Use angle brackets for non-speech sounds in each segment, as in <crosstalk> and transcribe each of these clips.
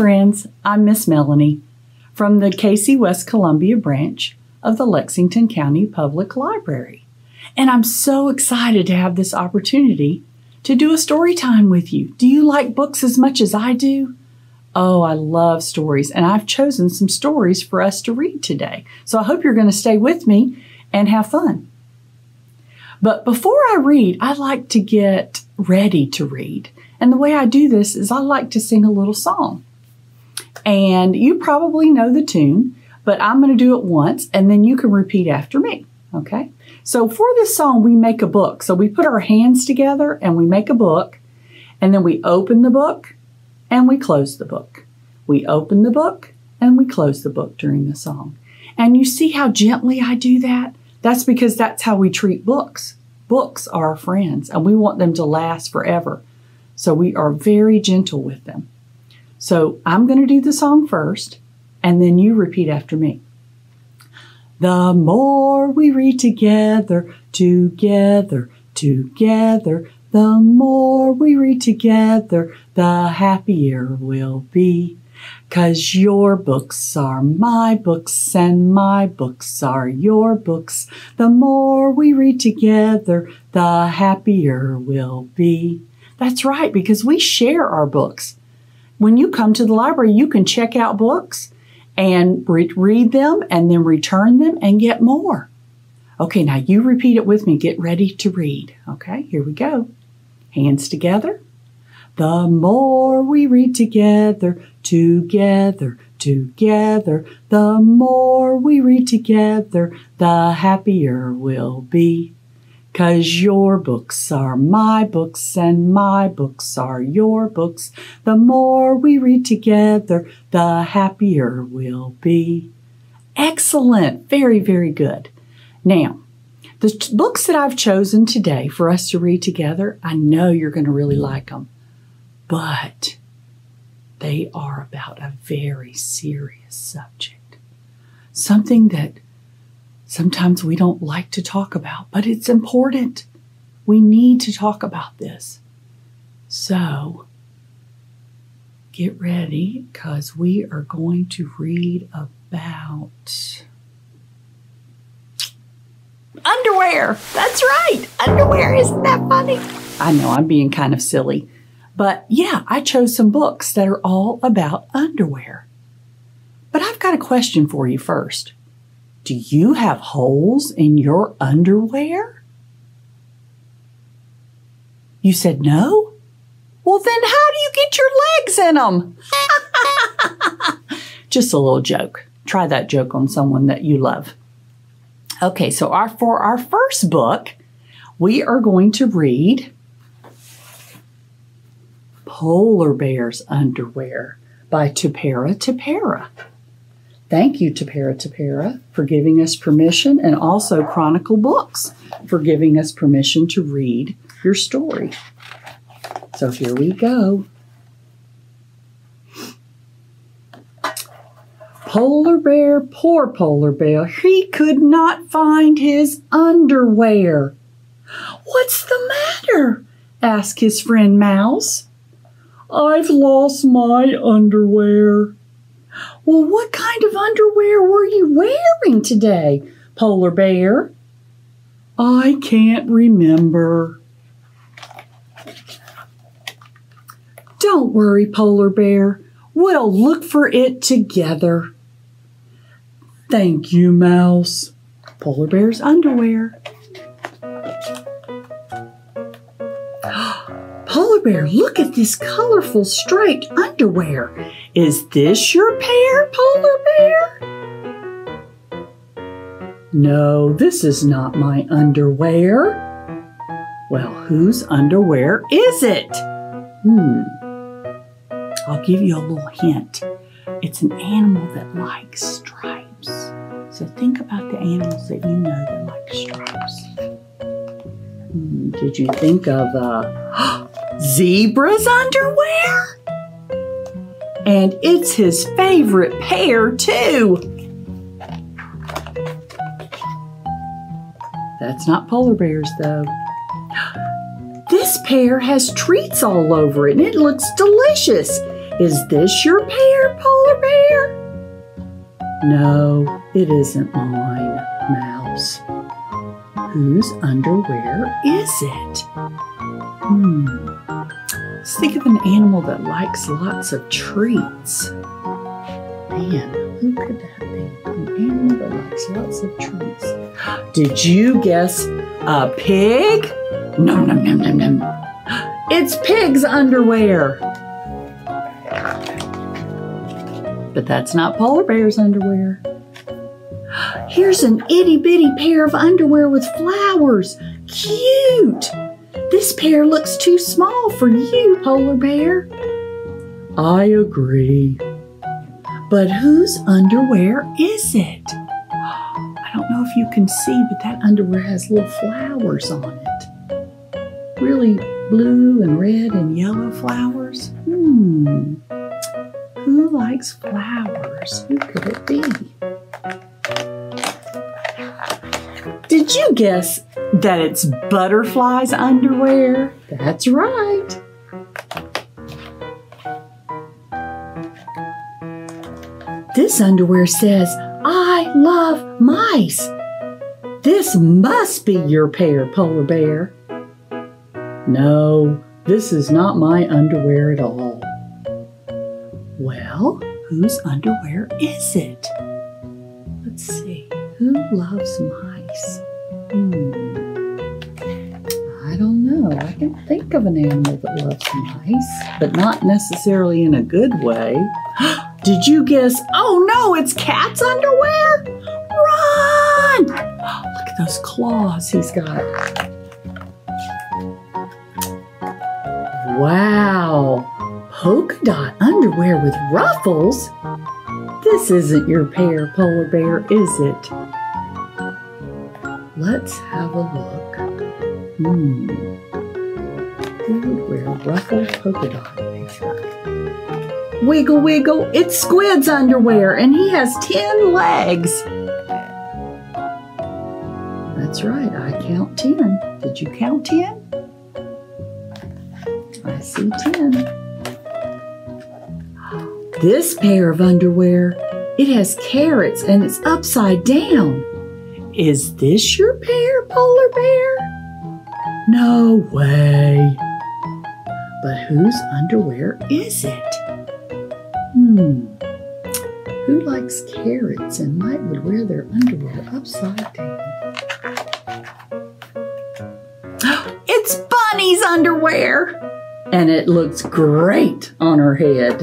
friends. I'm Miss Melanie from the Cayce West Columbia branch of the Lexington County Public Library. And I'm so excited to have this opportunity to do a story time with you. Do you like books as much as I do? Oh, I love stories, and I've chosen some stories for us to read today. So I hope you're going to stay with me and have fun. But before I read, I like to get ready to read. And the way I do this is I like to sing a little song. And you probably know the tune, but I'm going to do it once and then you can repeat after me. Okay? So for this song, we make a book. So we put our hands together and we make a book, and then we open the book and we close the book. We open the book and we close the book during the song. And you see how gently I do that? That's because that's how we treat books. Books are our friends and we want them to last forever. So we are very gentle with them. So I'm going to do the song first and then you repeat after me. The more we read together, together, together, the more we read together, the happier we'll be. Cause your books are my books and my books are your books. The more we read together, the happier we'll be. That's right, because we share our books. When you come to the library, you can check out books and re- read them and then return them and get more. Okay, now you repeat it with me. Get ready to read. Okay, here we go. Hands together. The more we read together, together, together, the more we read together, the happier we'll be. Cause your books are my books and my books are your books. The more we read together, the happier we'll be. Excellent. Very, very good. Now, the t- books that I've chosen today for us to read together, I know you're going to really like them, but they are about a very serious subject. Something that sometimes we don't like to talk about, but it's important. We need to talk about this. So, get ready because we are going to read about underwear. That's right, underwear. Isn't that funny? I know I'm being kind of silly, but yeah, I chose some books that are all about underwear. But I've got a question for you first. Do you have holes in your underwear? You said no? Well, then how do you get your legs in them? <laughs> Just a little joke. Try that joke on someone that you love. Okay, so our, for our first book, we are going to read Polar Bear's Underwear by Tupera Tupera. Thank you, Tupera Tupera, for giving us permission, and also Chronicle Books for giving us permission to read your story. So here we go. Polar Bear, poor Polar Bear, he could not find his underwear. What's the matter? asked his friend Mouse. I've lost my underwear. Well, what kind of underwear were you wearing today, Polar Bear? I can't remember. Don't worry, Polar Bear. We'll look for it together. Thank you, Mouse. Polar Bear's underwear. <gasps> Polar Bear, look at this colorful striped underwear. Is this your pair, Polar Bear? No, this is not my underwear. Well, whose underwear is it? Hmm. I'll give you a little hint. It's an animal that likes stripes. So think about the animals that you know that like stripes. Hmm, did you think of uh, <gasps> zebra's underwear? And it's his favorite pair, too. That's not polar bears, though. <gasps> This pear has treats all over it and it looks delicious. Is this your pair, polar bear? No, it isn't mine, Mouse. Whose underwear is it? Hmm. Let's think of an animal that likes lots of treats. Man, who could that be? An animal that likes lots of treats. <gasps> Did you guess a pig? No, no, no, no, no. <gasps> It's pig's underwear. But that's not polar bear's underwear. <gasps> Here's an itty bitty pair of underwear with flowers. Cute! This pair looks too small for you, polar bear. I agree. But whose underwear is it? I don't know if you can see, but that underwear has little flowers on it. Really blue and red and yellow flowers. Hmm. Who likes flowers? Who could it be? Did you guess that it's butterflies underwear? That's right. This underwear says, I love mice. This must be your pair, polar bear. No, this is not my underwear at all. Well, whose underwear is it? Let's see. Who loves mice? Hmm. I know. I can think of an animal that loves mice, but not necessarily in a good way. <gasps> Did you guess? Oh no, it's cat's underwear! Run! <gasps> Look at those claws he's got. Wow! Polka dot underwear with ruffles? This isn't your pair, polar bear, is it? Let's have a look. Hmm. Would wear ruffled polka dot? Wiggle, wiggle, it's Squid's underwear, and he has ten legs. That's right, I count ten. Did you count ten? I see 10. This pair of underwear, it has carrots and it's upside down. Is this your pair, polar bear? No way. But whose underwear is it? Hmm. Who likes carrots and might would wear their underwear upside down? <gasps> It's Bunny's underwear! and it looks great on her head. <laughs>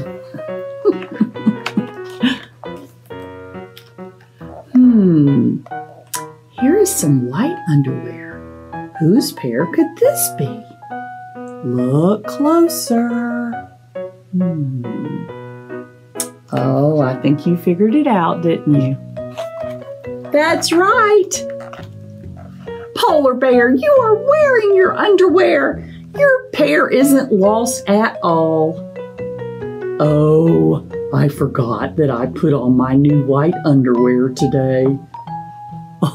hmm, here is some white underwear. Whose pair could this be? Look closer. Hmm. Oh, I think you figured it out, didn't you? That's right. Polar bear, you are wearing your underwear. Your pair isn't lost at all. Oh, I forgot that I put on my new white underwear today.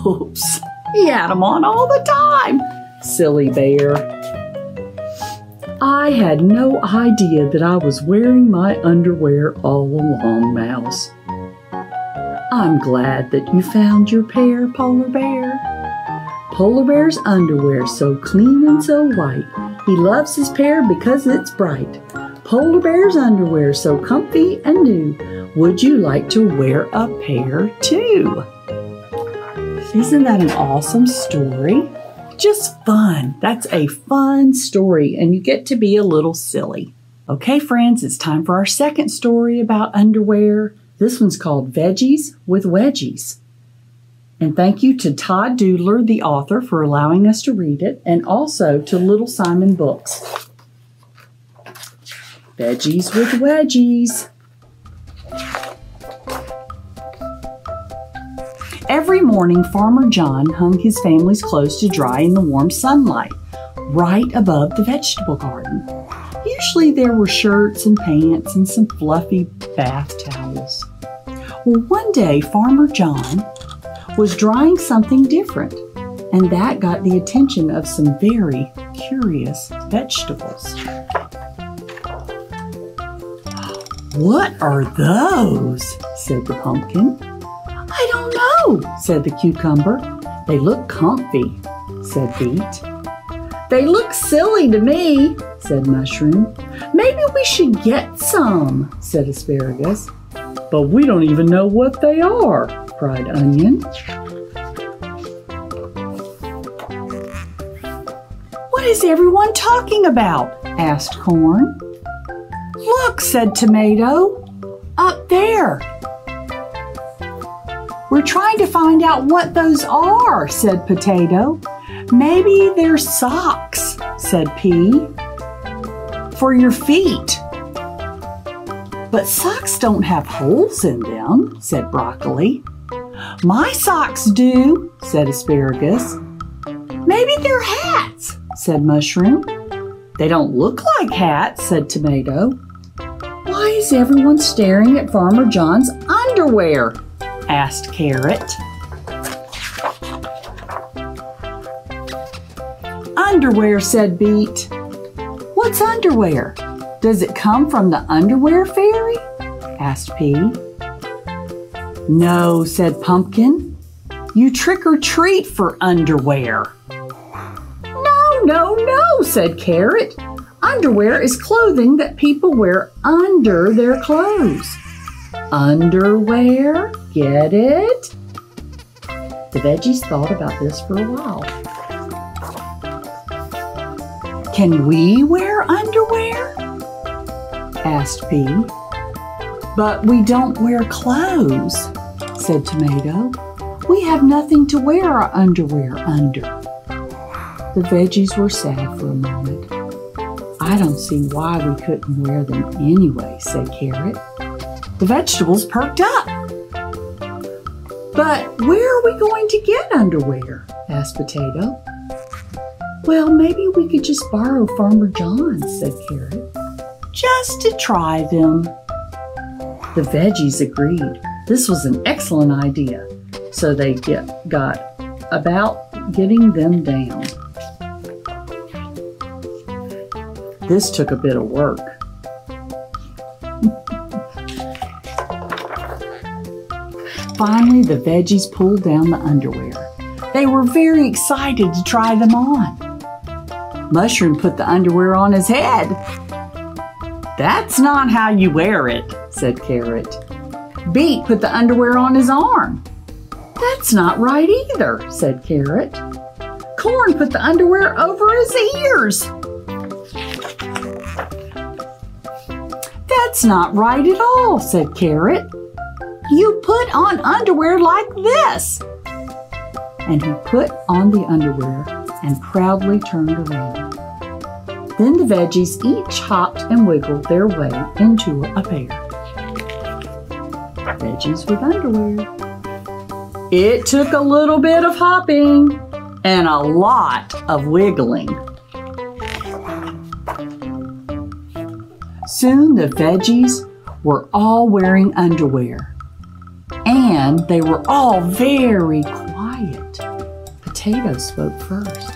Oops, he had them on all the time. Silly bear. I had no idea that I was wearing my underwear all along, Mouse. I'm glad that you found your pair, Polar Bear. Polar Bear's underwear so clean and so white he loves his pair because it's bright. Polar Bear's underwear so comfy and new. Would you like to wear a pair too? Isn't that an awesome story? Just fun. That's a fun story, and you get to be a little silly. Okay, friends, it's time for our second story about underwear. This one's called Veggies with Wedgies. And thank you to Todd Doodler, the author, for allowing us to read it, and also to Little Simon Books. Veggies with Wedgies. Every morning, Farmer John hung his family's clothes to dry in the warm sunlight, right above the vegetable garden. Usually there were shirts and pants and some fluffy bath towels. Well, one day, Farmer John was drying something different, and that got the attention of some very curious vegetables. <gasps> What are those? said the pumpkin. I said the cucumber. They look comfy, said Beet. They look silly to me, said Mushroom. Maybe we should get some, said Asparagus. But we don't even know what they are, cried Onion. What is everyone talking about? asked Corn. Look, said Tomato. Up there. We're trying to find out what those are, said Potato. Maybe they're socks, said Pea. For your feet. But socks don't have holes in them, said Broccoli. My socks do, said Asparagus. Maybe they're hats, said Mushroom. They don't look like hats, said Tomato. Why is everyone staring at Farmer John's underwear? Asked Carrot. Underwear, said Beet. What's underwear? Does it come from the underwear fairy? asked Pea. No, said Pumpkin. You trick or treat for underwear. No, no, no, said Carrot. Underwear is clothing that people wear under their clothes. Underwear? Get it? The veggies thought about this for a while. Can we wear underwear? asked Pea. But we don't wear clothes, said Tomato. We have nothing to wear our underwear under. The veggies were sad for a moment. I don't see why we couldn't wear them anyway, said Carrot. The vegetables perked up. But where are we going to get underwear? asked Potato. Well, maybe we could just borrow Farmer John's, said Carrot. Just to try them. The veggies agreed. This was an excellent idea. So they get, got about getting them down. This took a bit of work. Finally, the veggies pulled down the underwear. They were very excited to try them on. Mushroom put the underwear on his head. That's not how you wear it, said Carrot. Beet put the underwear on his arm. That's not right either, said Carrot. Corn put the underwear over his ears. That's not right at all, said Carrot. You put on underwear like this. And he put on the underwear and proudly turned around. Then the veggies each hopped and wiggled their way into a pair. Veggies with underwear. It took a little bit of hopping and a lot of wiggling. Soon the veggies were all wearing underwear and they were all very quiet. Potato spoke first.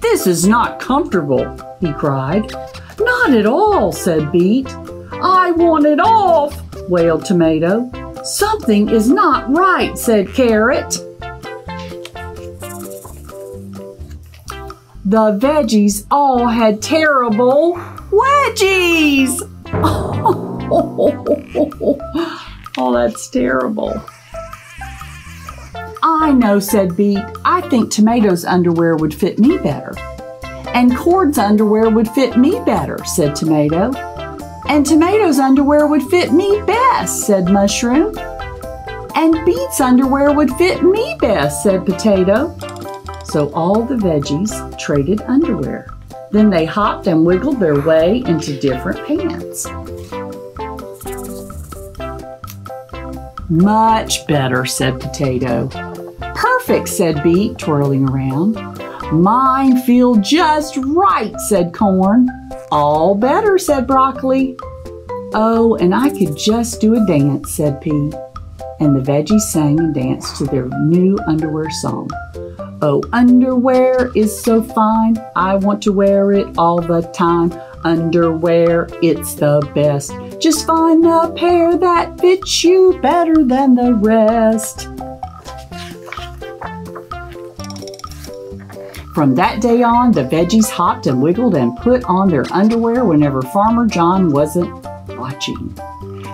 This is not comfortable, he cried. Not at all, said Beet. I want it off, wailed Tomato. Something is not right, said Carrot. The veggies all had terrible wedgies. <laughs> Oh, that's terrible. I know, said Beet. I think Tomato's underwear would fit me better. And Corn's underwear would fit me better, said Tomato. And Tomato's underwear would fit me best, said Mushroom. And Beet's underwear would fit me best, said Potato. So all the veggies traded underwear. Then they hopped and wiggled their way into different pants. Much better, said Potato. Perfect, said Beet, twirling around. Mine feel just right, said Corn. All better, said Broccoli. Oh, and I could just do a dance, said Pea. And the veggies sang and danced to their new underwear song. Oh, underwear is so fine. I want to wear it all the time. Underwear, it's the best. Just find the pair that fits you better than the rest. From that day on, the veggies hopped and wiggled and put on their underwear whenever Farmer John wasn't watching.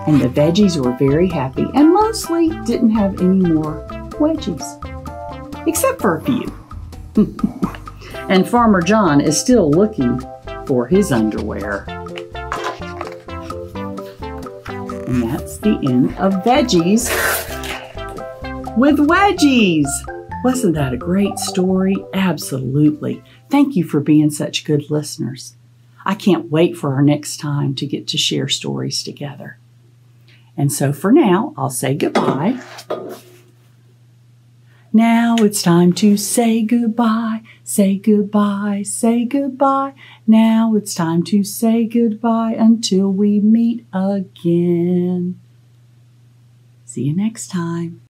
And the veggies were very happy and mostly didn't have any more wedgies, except for a few. <laughs> and Farmer John is still looking for his underwear. And that's the end of veggies with wedgies. Wasn't that a great story? Absolutely. Thank you for being such good listeners. I can't wait for our next time to get to share stories together. And so for now, I'll say goodbye. Now it's time to say goodbye, say goodbye, say goodbye. Now it's time to say goodbye until we meet again. See you next time.